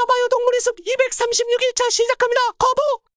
여봐요 동물의 숲 236일차 시작합니다. 거북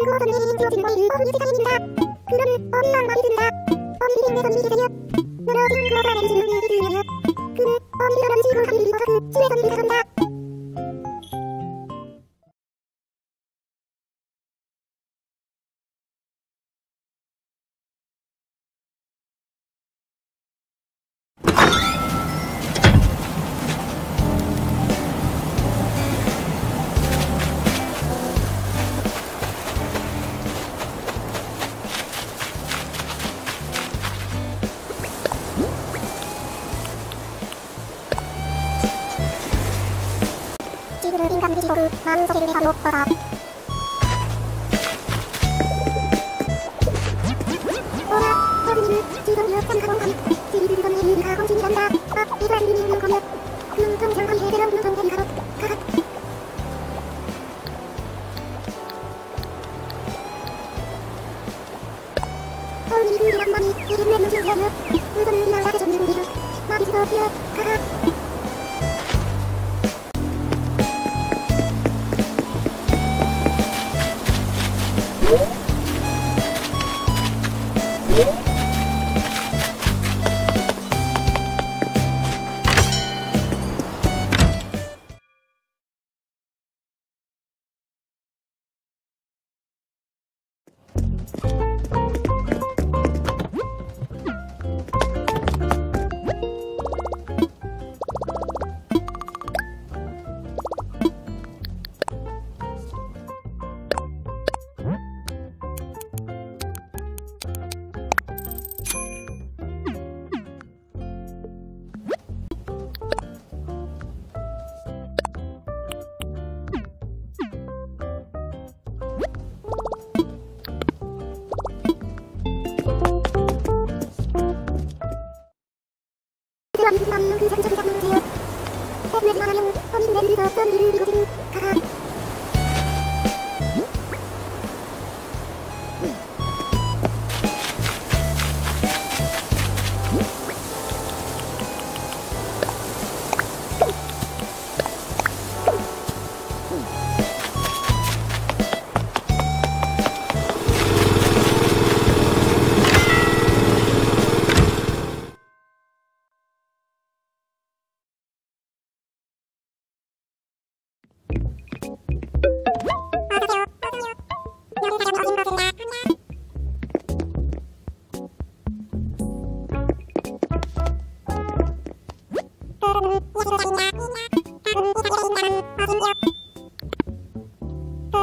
그 래, 어디가 남지 이걸 가리리 버 그, 집에 가리리 가간 다. が乗ったら이 이름의 무슨 사 연, 무슨 의미나 사전 준비 를, 마비스도 기 억, 가 가.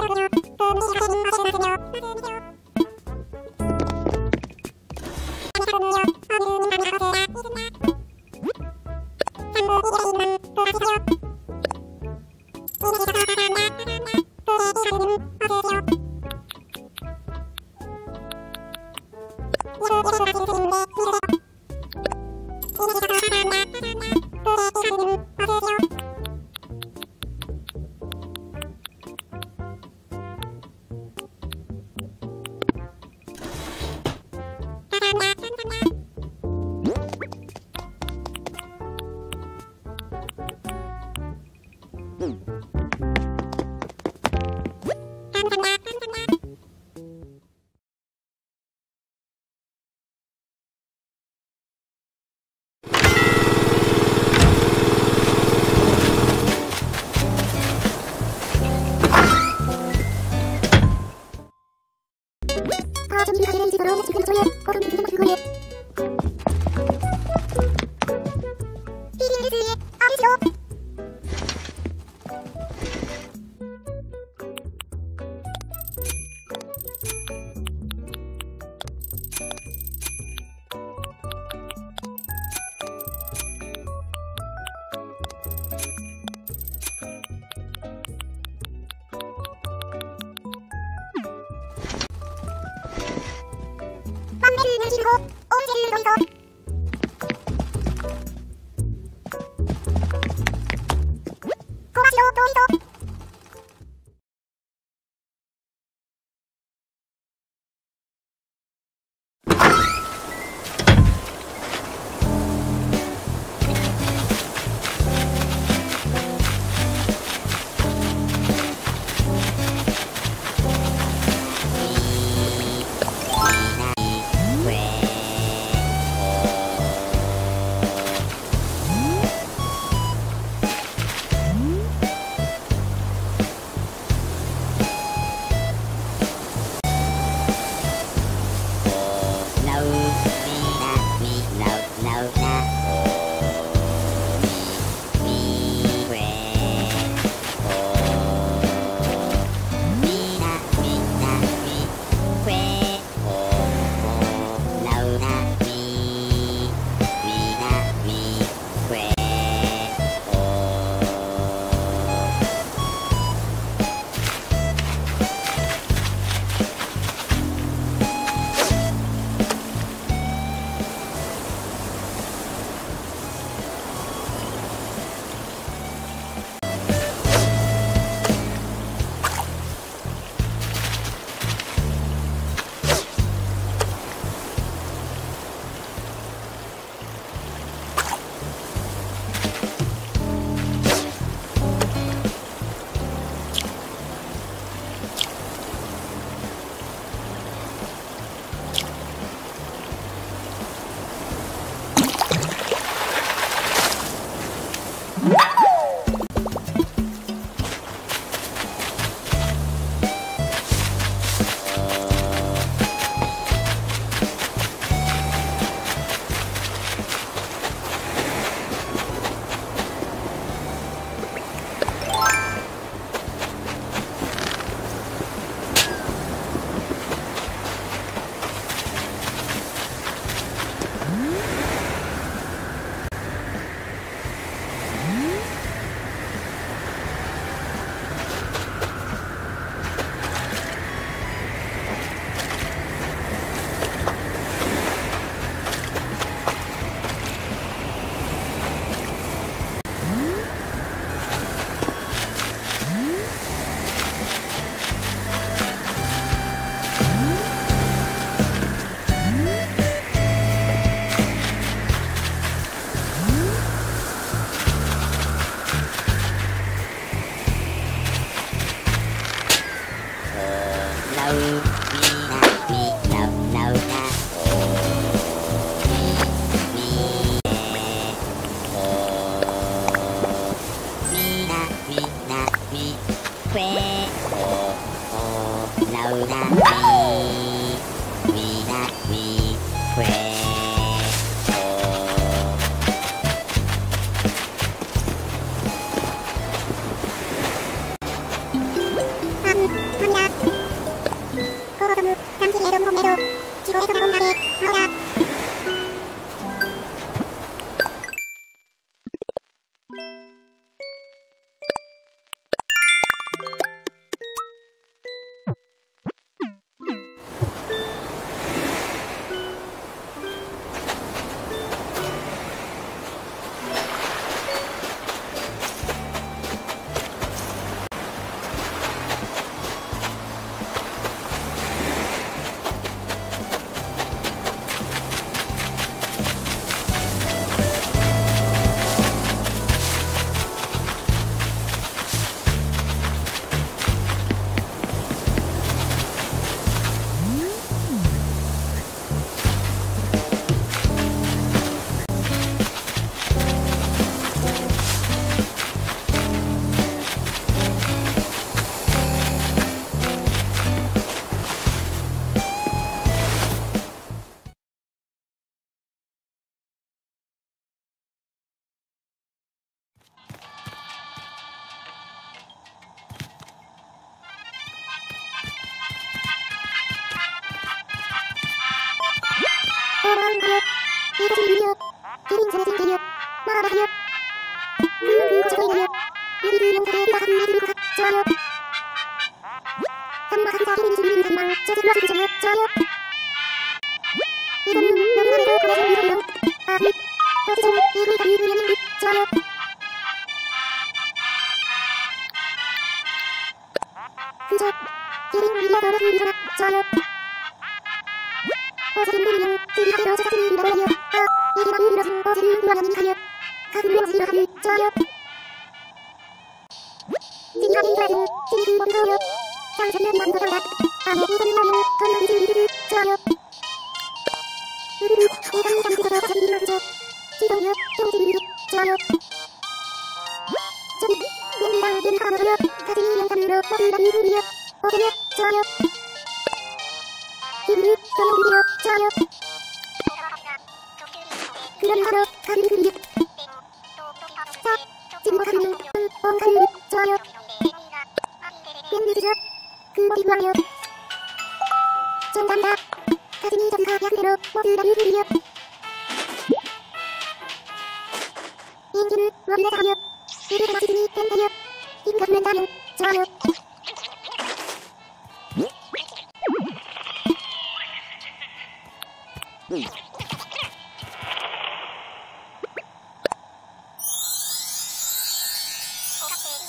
けど、えー、難い話です。ちょっと待って、ちょっと待って、ちょっと待、 드리하게 일어나서 드리기 먼저요 상처는 만들어라 안에 이건 일어나요 건너기 드리기 좋아요 으르르 이건 잠들어서 가자기 일어나죠 지동요 경지기 좋아요 저기 맨날 긴 하늘요 가슴이 영감으로 모두가 유리요 어제며 좋아요 기분이 너무 좋아요 그런 하루 가는 그리 자 지금 가는 온 가는 좋아요 웬일이죠 그 어디 말이요 좀 간다 가슴이 저리가 약대로 모두가 유리요 인기는 원래 사요 이를 마시니 된대요 힘 갖는다면 좋아요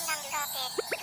하늘로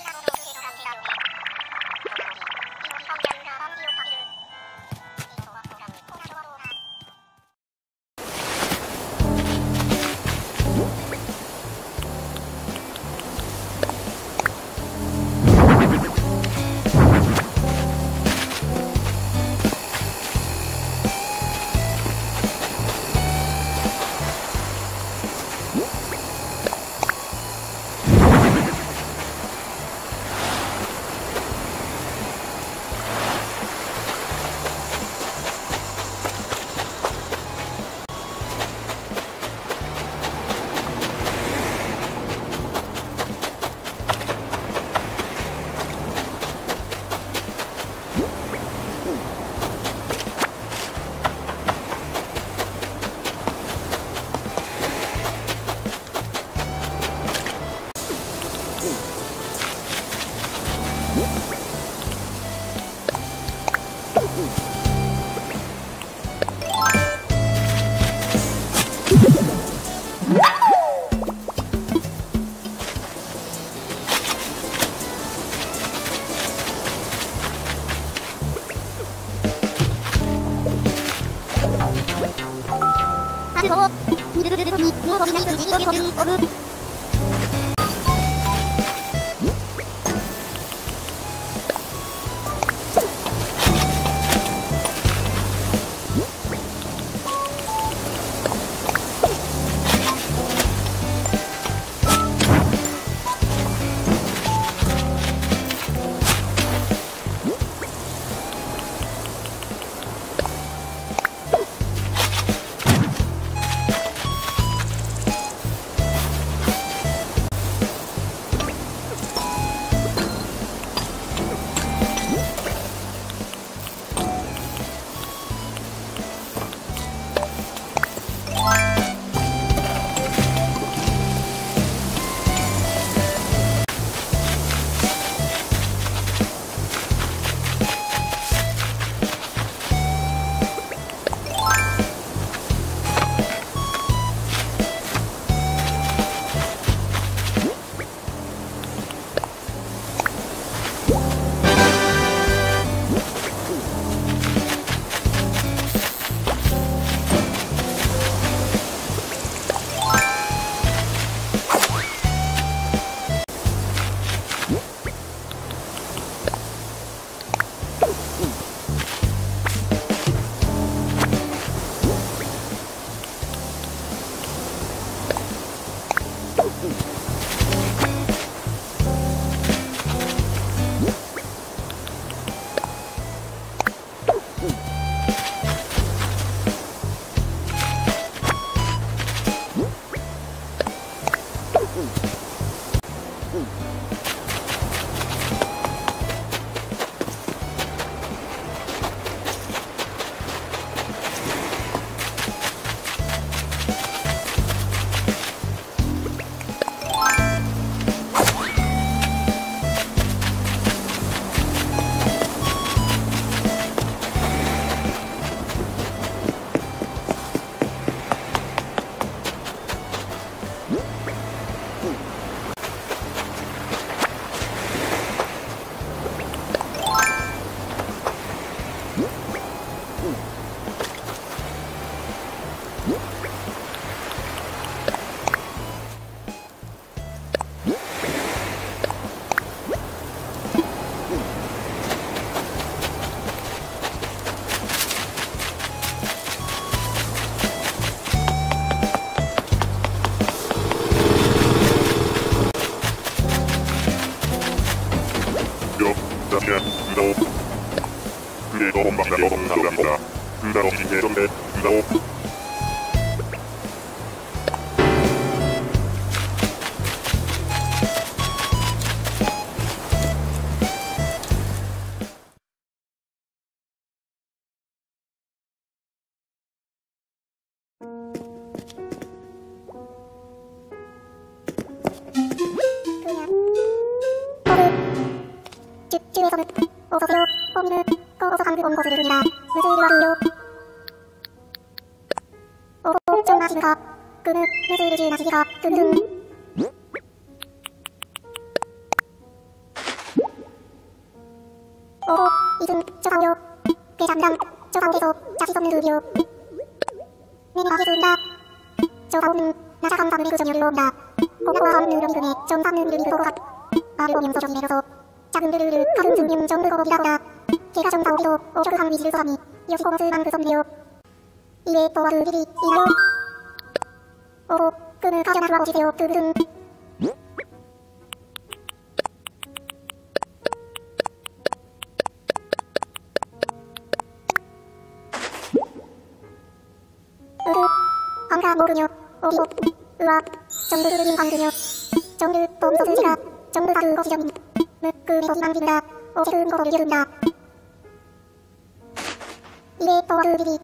어서 이승 저상요 대장당 저상에서 자식 없는 득이요 내가 해준다 저상은 나사감 담을 그 전열을 온다 고마워하는 능력이 그네 정상는 이름이 그거가 아리오 명서적이 내려서 작은 드르르 가슴 증명 정그거 비라보다 걔가 정사오기도 오셔그한 위지를 써하니 여시고버스만 그 섬이요 이에 또와 그 일이 이나요 오 그는 가견하러 와보시세요 그는 안가 모르뇨. 어디 못 으아. 정들으린 안되뇨. 정들 범서들이라. 정들 다른 것이렴 느낌이 것이 만빈다. 어제든 거를 이른다. 이래 떠와드리리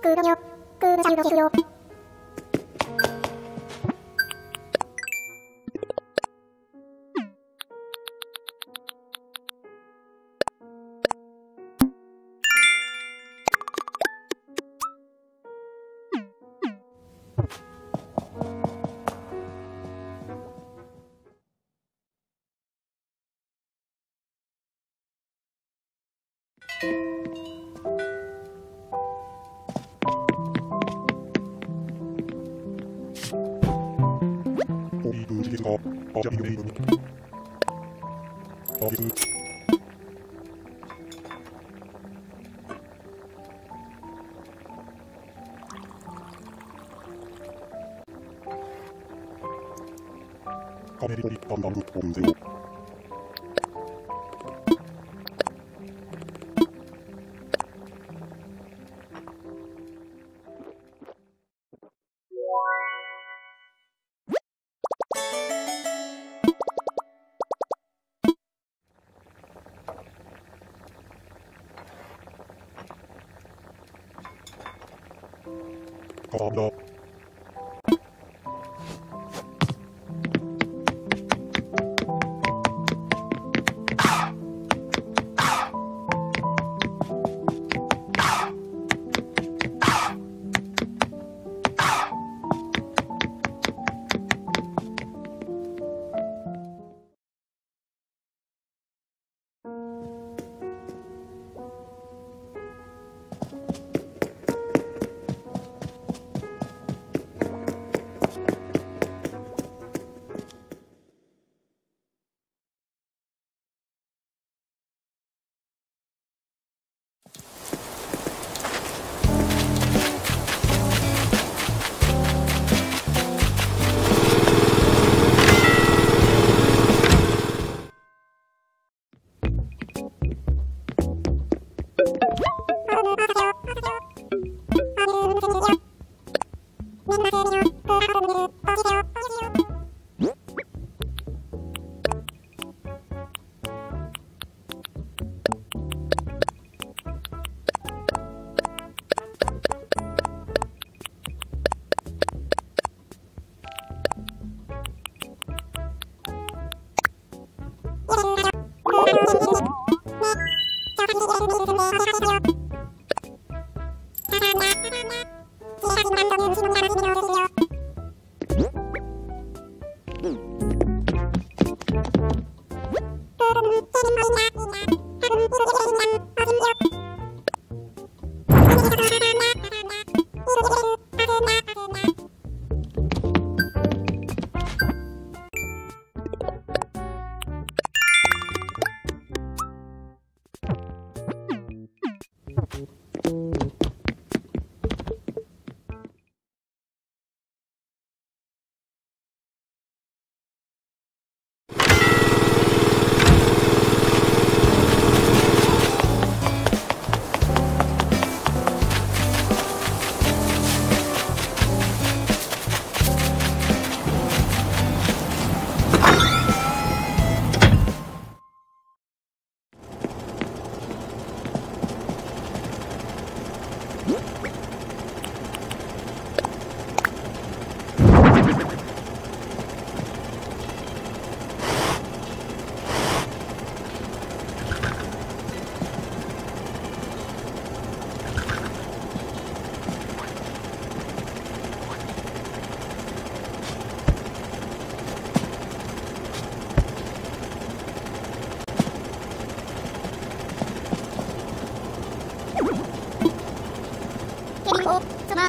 그녀 그는 자유로지요 지 감사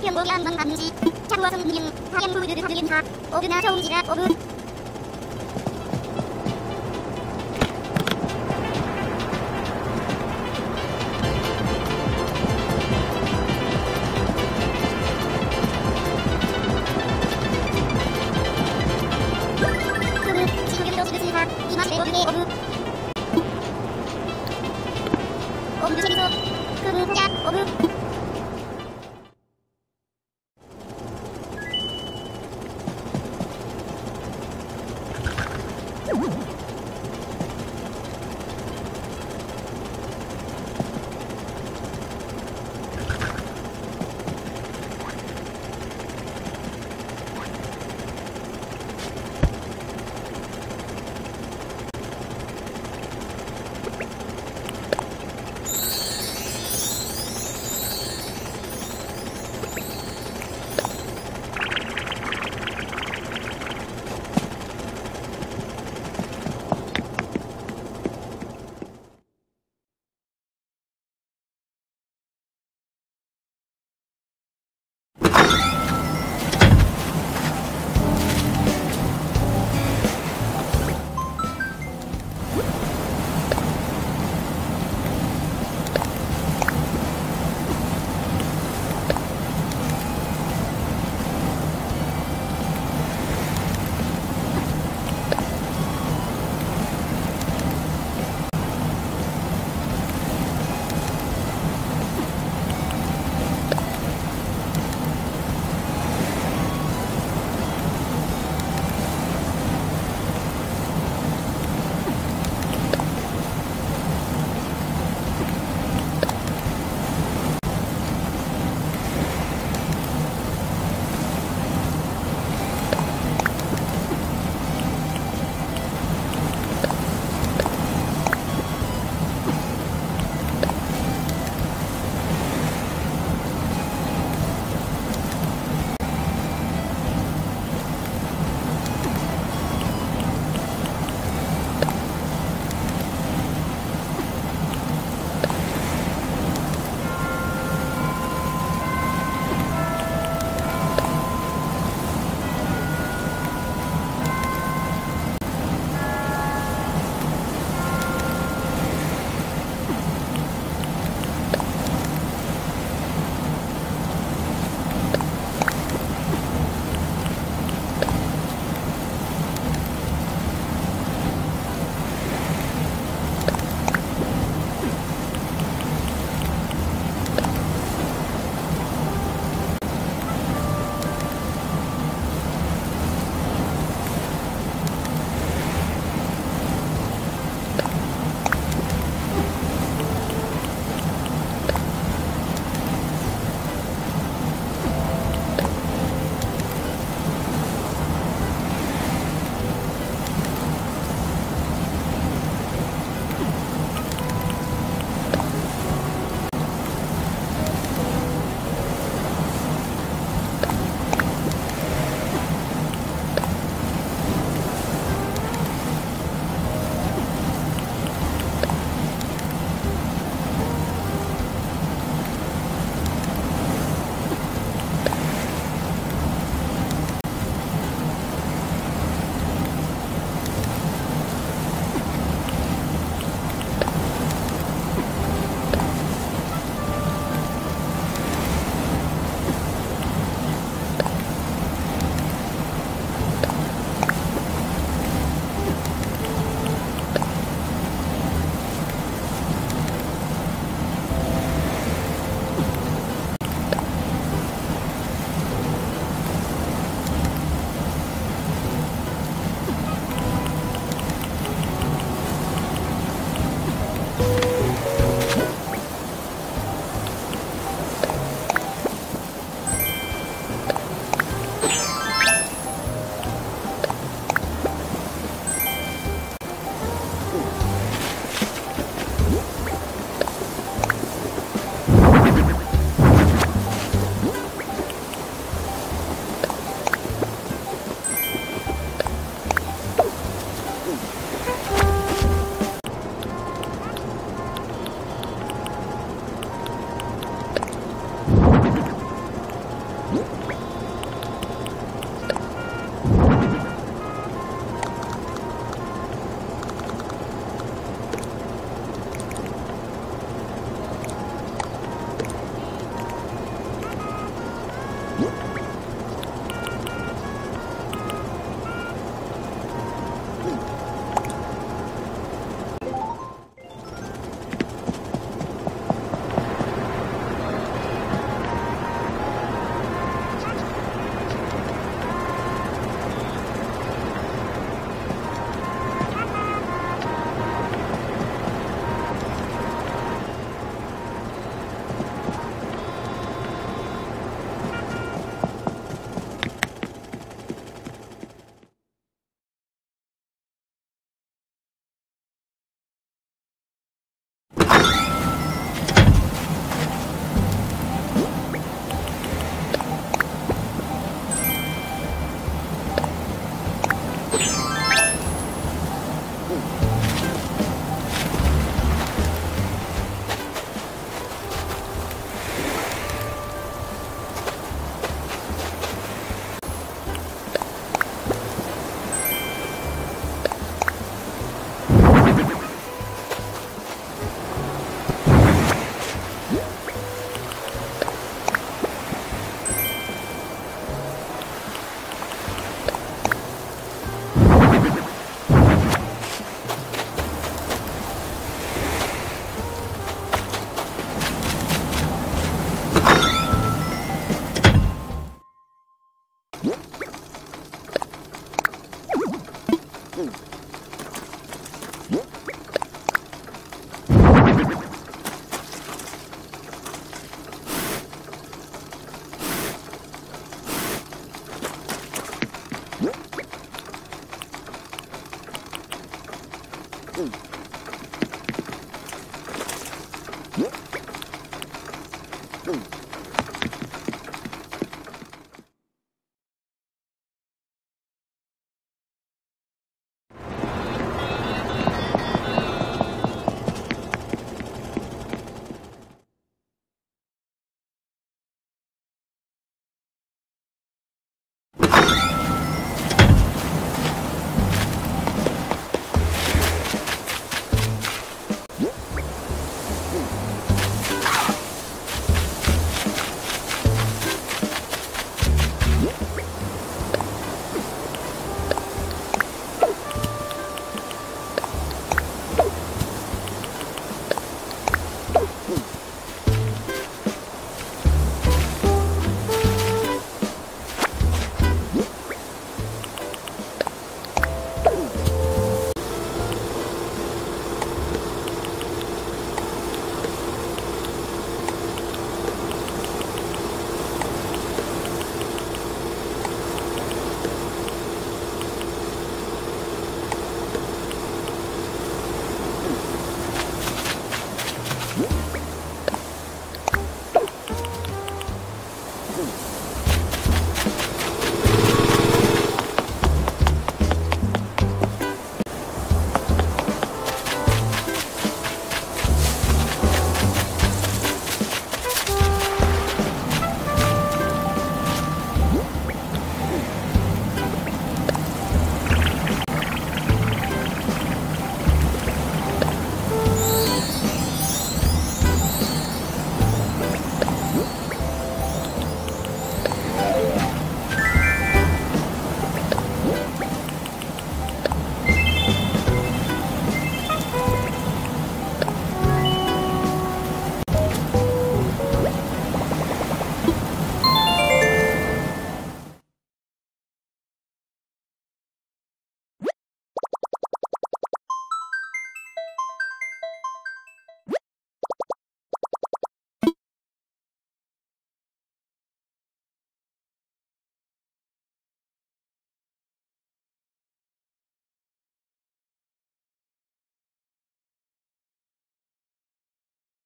명목이 한번 맞는지 참고성님 하얀 부위를 하들인다 오그나 좋은지라 오그